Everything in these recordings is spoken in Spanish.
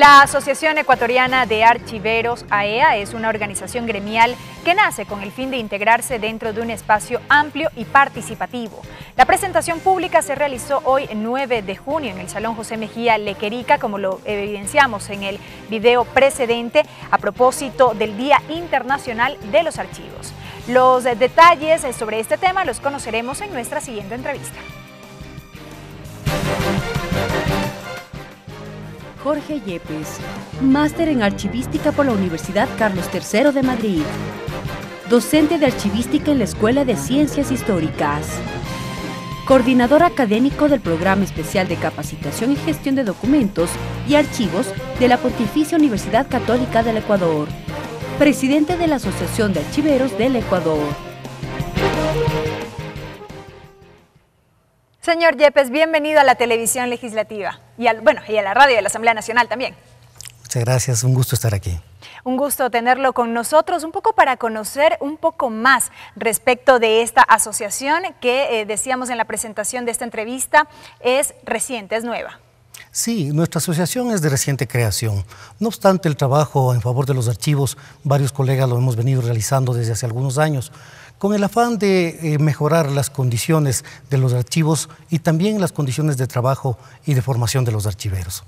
La Asociación Ecuatoriana de Archiveros, AEA, e es una organización gremial que nace con el fin de integrarse dentro de un espacio amplio y participativo. La presentación pública se realizó hoy 9 de junio en el Salón José Mejía Lequerica, como lo evidenciamos en el video precedente, a propósito del Día Internacional de los Archivos. Los detalles sobre este tema los conoceremos en nuestra siguiente entrevista. Jorge Yepes, máster en archivística por la Universidad Carlos III de Madrid, docente de archivística en la Escuela de Ciencias Históricas, coordinador académico del Programa Especial de Capacitación y Gestión de Documentos y Archivos de la Pontificia Universidad Católica del Ecuador, presidente de la Asociación de Archiveros del Ecuador. Señor Yepes, bienvenido a la televisión legislativa y, al, bueno, y a la radio de la Asamblea Nacional también. Muchas gracias, un gusto estar aquí. Un gusto tenerlo con nosotros, un poco para conocer un poco más respecto de esta asociación que eh, decíamos en la presentación de esta entrevista es reciente, es nueva. Sí, nuestra asociación es de reciente creación. No obstante el trabajo en favor de los archivos, varios colegas lo hemos venido realizando desde hace algunos años con el afán de eh, mejorar las condiciones de los archivos y también las condiciones de trabajo y de formación de los archiveros.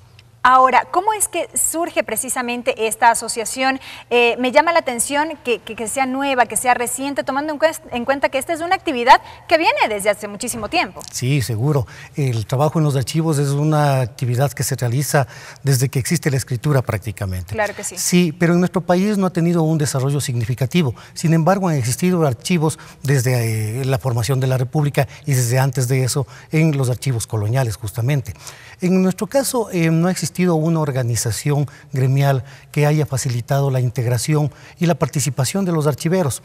Ahora, ¿cómo es que surge precisamente esta asociación? Eh, me llama la atención que, sea nueva, que sea reciente, tomando en, cuenta que esta es una actividad que viene desde hace muchísimo tiempo. Sí, seguro. El trabajo en los archivos es una actividad que se realiza desde que existe la escritura prácticamente. Claro que sí. Sí, pero en nuestro país no ha tenido un desarrollo significativo. Sin embargo, han existido archivos desde eh, la formación de la República y desde antes de eso en los archivos coloniales, justamente. En nuestro caso, eh, no ha existido una organización gremial que haya facilitado la integración y la participación de los archiveros.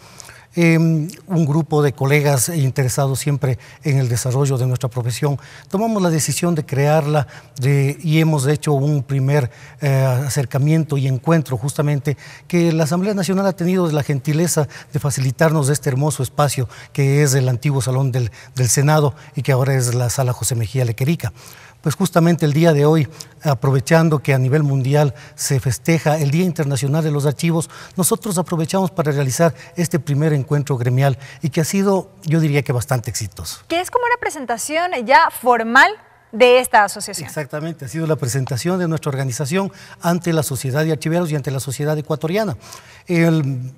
Em, un grupo de colegas interesados siempre en el desarrollo de nuestra profesión, tomamos la decisión de crearla y hemos hecho un primer eh, acercamiento y encuentro justamente que la Asamblea Nacional ha tenido la gentileza de facilitarnos este hermoso espacio que es el antiguo Salón del, del Senado y que ahora es la Sala José Mejía Lequerica pues justamente el día de hoy, aprovechando que a nivel mundial se festeja el Día Internacional de los Archivos, nosotros aprovechamos para realizar este primer encuentro gremial y que ha sido, yo diría que bastante exitoso. Que es como una presentación ya formal de esta asociación. Exactamente, ha sido la presentación de nuestra organización ante la sociedad de archiveros y ante la sociedad ecuatoriana. El,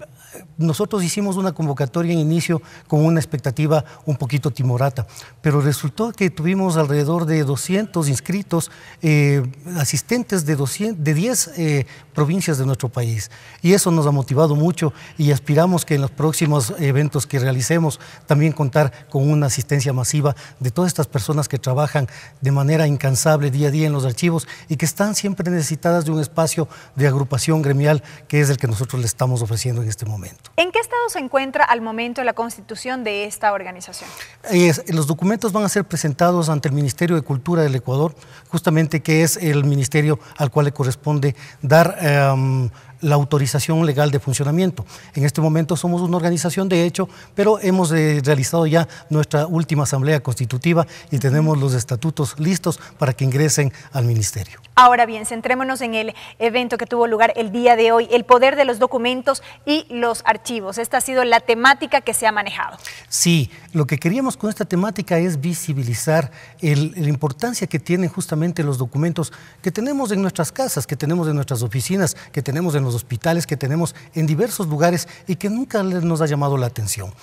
nosotros hicimos una convocatoria en inicio con una expectativa un poquito timorata, pero resultó que tuvimos alrededor de 200 inscritos, eh, asistentes de, 200, de 10 eh, provincias de nuestro país. Y eso nos ha motivado mucho y aspiramos que en los próximos eventos que realicemos también contar con una asistencia masiva de todas estas personas que trabajan de manera incansable día a día en los archivos y que están siempre necesitadas de un espacio de agrupación gremial que es el que nosotros le estamos ofreciendo en este momento. ¿En qué estado se encuentra al momento la constitución de esta organización? los documentos van a ser presentados ante el Ministerio de Cultura del Ecuador, justamente que es el ministerio al cual le corresponde dar... Em, la autorización legal de funcionamiento. En este momento somos una organización de hecho, pero hemos eh, realizado ya nuestra última asamblea constitutiva y tenemos los estatutos listos para que ingresen al ministerio. Ahora bien, centrémonos en el evento que tuvo lugar el día de hoy, el poder de los documentos y los archivos. Esta ha sido la temática que se ha manejado. Sí, lo que queríamos con esta temática es visibilizar la importancia que tienen justamente los documentos que tenemos en nuestras casas, que tenemos en nuestras oficinas, que tenemos en los hospitales, que tenemos en diversos lugares y que nunca nos ha llamado la atención.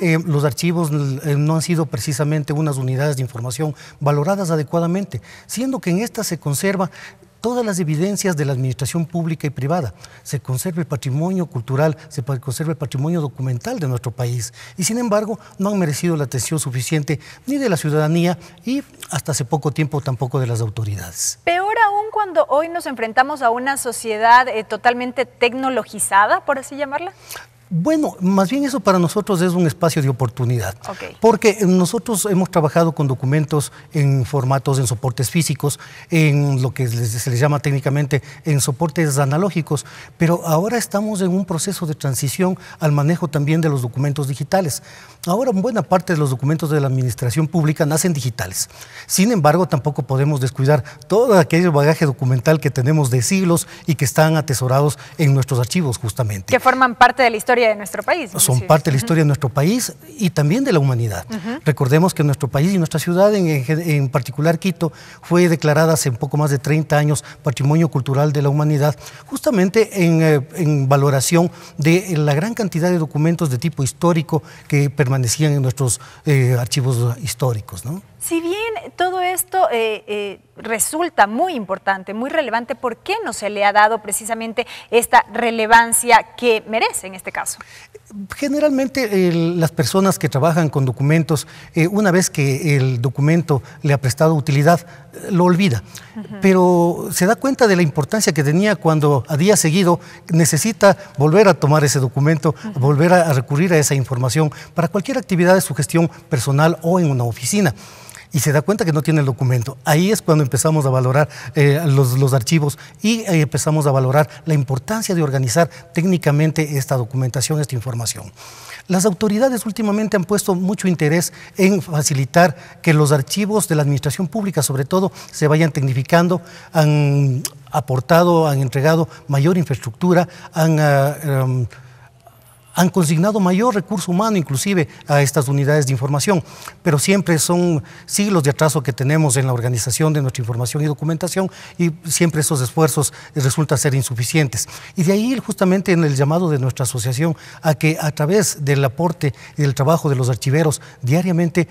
Eh, los archivos eh, no han sido precisamente unas unidades de información valoradas adecuadamente, siendo que en estas se conserva todas las evidencias de la administración pública y privada. Se conserva el patrimonio cultural, se conserva el patrimonio documental de nuestro país. Y sin embargo, no han merecido la atención suficiente ni de la ciudadanía y hasta hace poco tiempo tampoco de las autoridades. Peor cuando hoy nos enfrentamos a una sociedad eh, totalmente tecnologizada, por así llamarla. Bueno, más bien eso para nosotros es un espacio de oportunidad, porque nosotros hemos trabajado con documentos en formatos, en soportes físicos, en lo que se les llama técnicamente en soportes analógicos, pero ahora estamos en un proceso de transición al manejo también de los documentos digitales. Ahora buena parte de los documentos de la administración pública nacen digitales. Sin embargo, tampoco podemos descuidar todo aquel bagaje documental que tenemos de siglos y que están atesorados en nuestros archivos justamente. Que forman parte de la historia de nuestro país. Son parte de la historia de nuestro país y también de la humanidad. Recordemos que nuestro país y nuestra ciudad, en, particular Quito, fue declarada hace poco más de 30 años Patrimonio Cultural de la Humanidad, justamente en, eh, valoración de la gran cantidad de documentos de tipo histórico que permanecían en nuestros eh, archivos históricos. ¿no? Si bien todo esto eh, eh, resulta muy importante, muy relevante, ¿por qué no se le ha dado precisamente esta relevancia que merece en este caso? Generalmente las personas que trabajan con documentos, eh, una vez que el documento le ha prestado utilidad, lo olvida, pero se da cuenta de la importancia que tenía cuando a día seguido necesita volver a tomar ese documento, volver a recurrir a esa información para cualquier actividad de su gestión personal o en una oficina y se da cuenta que no tiene el documento. Ahí es cuando empezamos a valorar eh, los, archivos y eh, empezamos a valorar la importancia de organizar técnicamente esta documentación, esta información. Las autoridades últimamente han puesto mucho interés en facilitar que los archivos de la administración pública, sobre todo, se vayan tecnificando, han aportado, han entregado mayor infraestructura, han... Em, han consignado mayor recurso humano inclusive a estas unidades de información, pero siempre son siglos de atraso que tenemos en la organización de nuestra información y documentación y siempre esos esfuerzos resultan ser insuficientes. Y de ahí justamente en el llamado de nuestra asociación a que a través del aporte y del trabajo de los archiveros diariamente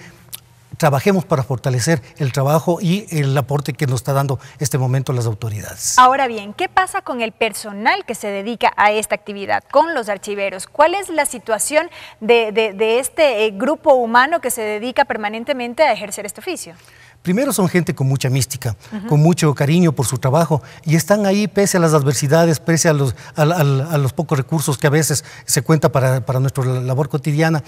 trabajemos para fortalecer el trabajo y el aporte que nos está dando este momento las autoridades. Ahora bien, ¿qué pasa con el personal que se dedica a esta actividad, con los archiveros? ¿Cuál es la situación de, este eh, grupo humano que se dedica permanentemente a ejercer este oficio? Primero son gente con mucha mística, con mucho cariño por su trabajo y están ahí pese a las adversidades, pese a los, los pocos recursos que a veces se cuenta para, para nuestra labor cotidiana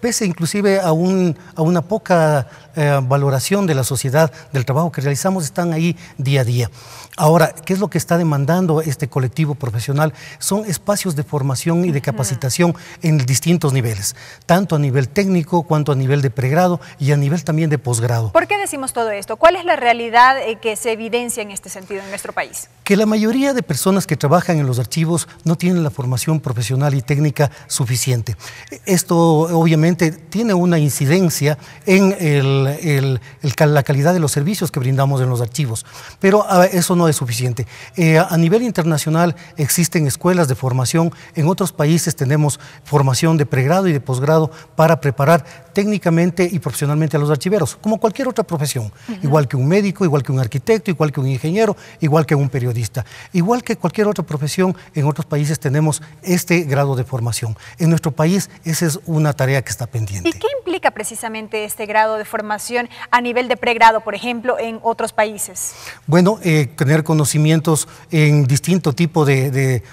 pese inclusive a, un, a una poca eh, valoración de la sociedad, del trabajo que realizamos, están ahí día a día. Ahora, ¿qué es lo que está demandando este colectivo profesional? Son espacios de formación y de capacitación en distintos niveles, tanto a nivel técnico cuanto a nivel de pregrado y a nivel también de posgrado. ¿Por qué decimos todo esto? ¿Cuál es la realidad eh, que se evidencia en este sentido en nuestro país? Que la mayoría de personas que trabajan en los archivos no tienen la formación profesional y técnica suficiente. Esto obviamente tiene una incidencia en la calidad de los servicios que brindamos en los archivos, pero ah, eso no es suficiente. Eh, a nivel internacional existen escuelas de formación, en otros países tenemos formación de pregrado y de posgrado para preparar técnicamente y profesionalmente a los archiveros, como cualquier otra profesión, igual que un médico, igual que un arquitecto, igual que un ingeniero, igual que un periodista, igual que cualquier otra profesión, en otros países tenemos este grado de formación. En nuestro país esa es una tarea que está pendiente. ¿Y qué implica precisamente este grado de formación a nivel de pregrado, por ejemplo, en otros países? Bueno, eh, tener conocimientos en distinto tipo de,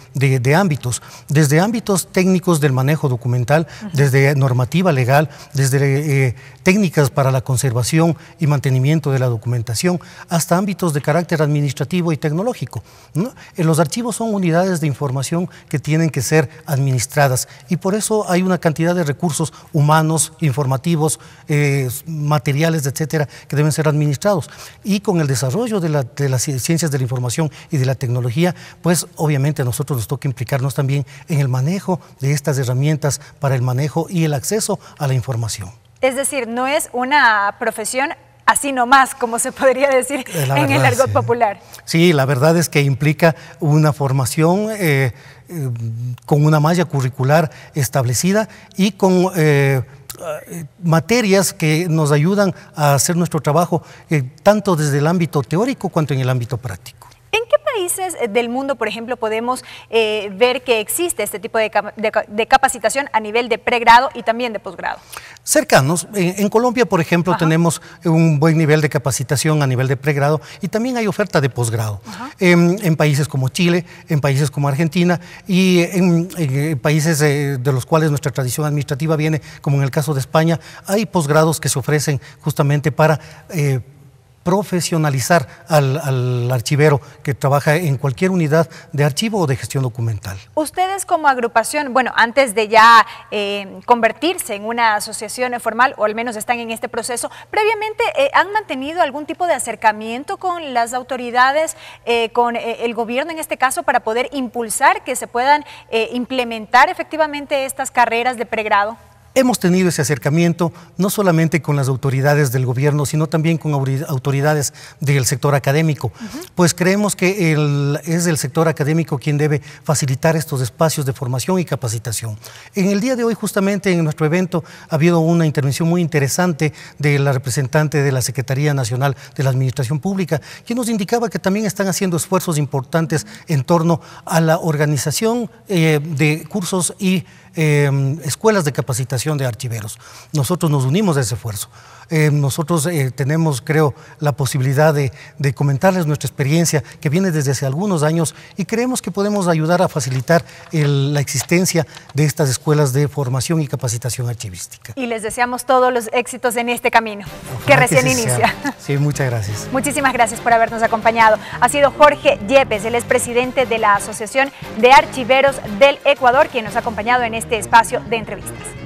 ámbitos, desde ámbitos técnicos del manejo documental, desde normativa legal, desde eh, técnicas para la conservación y mantenimiento de la documentación, hasta ámbitos de carácter administrativo y tecnológico. ¿no? Los archivos son unidades de información que tienen que ser administradas y por eso hay una cantidad de recursos humanos, informativos, eh, materiales, etcétera, que deben ser administrados. Y con el desarrollo de, las ciencias de la información y de la tecnología, pues obviamente a nosotros nos toca implicarnos también en el manejo de estas herramientas para el manejo y el acceso a la información. Es decir, no es una profesión así nomás, como se podría decir eh, en el argot popular. Sí, la verdad es que implica una formación eh, eh, con una malla curricular establecida y con materias que nos ayudan a hacer nuestro trabajo tanto desde el ámbito teórico cuanto en el ámbito práctico países del mundo, por ejemplo, podemos eh, ver que existe este tipo de, capacitación a nivel de pregrado y también de posgrado? Cercanos. En, Colombia, por ejemplo, tenemos un buen nivel de capacitación a nivel de pregrado y también hay oferta de posgrado. En, países como Chile, en países como Argentina y en, países de los cuales nuestra tradición administrativa viene, como en el caso de España, hay posgrados que se ofrecen justamente para eh, profesionalizar al, archivero que trabaja en cualquier unidad de archivo o de gestión documental. Ustedes como agrupación, bueno, antes de ya eh, convertirse en una asociación formal, o al menos están en este proceso, previamente eh, han mantenido algún tipo de acercamiento con las autoridades, eh, con el gobierno en este caso, para poder impulsar que se puedan implementar efectivamente estas carreras de pregrado. Hemos tenido ese acercamiento no solamente con las autoridades del gobierno, sino también con autoridades del sector académico, pues creemos que es el sector académico quien debe facilitar estos espacios de formación y capacitación. En el día de hoy, justamente en nuestro evento, ha habido una intervención muy interesante de la representante de la Secretaría Nacional de la Administración Pública, quien nos indicaba que también están haciendo esfuerzos importantes en torno a la organización eh, de cursos y Em, escuelas de capacitación de archiveros. Nosotros nos unimos a ese esfuerzo. Eh, nosotros eh, tenemos, creo, la posibilidad de, comentarles nuestra experiencia que viene desde hace algunos años y creemos que podemos ayudar a facilitar la existencia de estas escuelas de formación y capacitación archivística. Y les deseamos todos los éxitos en este camino que recién inicia. Sí, muchas gracias. Muchísimas gracias por habernos acompañado. Ha sido Jorge Yepes, él es presidente de la Asociación de Archiveros del Ecuador, quien nos ha acompañado en este espacio de entrevistas.